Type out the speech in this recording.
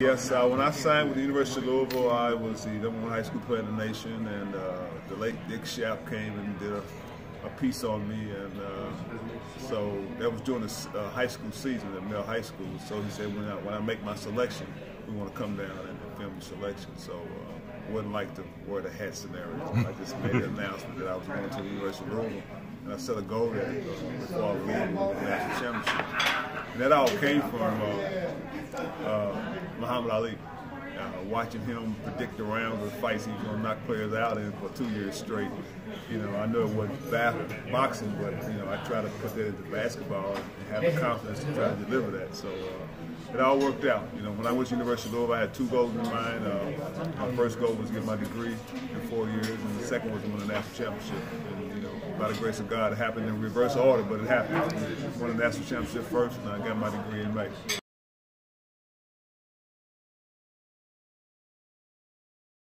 Yes, uh, when I signed with the University of Louisville, I was the number one high school player in the nation, and uh, the late Dick Schaap came and did a, a piece on me, and uh, so that was during the uh, high school season at Male High School. So he said, when I, when I make my selection, we want to come down and film the selection. So uh, wasn't like the wear the hat scenario. I just made an announcement that I was going to the University of Louisville, and I set a goal there uh, before I leave the national championship. And that all came from uh, Muhammad Ali. Uh, watching him predict the rounds of fights he's going to knock players out in for two years straight. You know, I know it wasn't boxing, but, you know, I try to put that into basketball and have the confidence to try to deliver that. So uh, it all worked out. You know, when I went to University of Louisville, I had two goals in mind. Uh, my first goal was to get my degree in four years, and the second was to win a national championship. And, you know, by the grace of God, it happened in reverse order, but it happened. I won a national championship first, and I got my degree in May.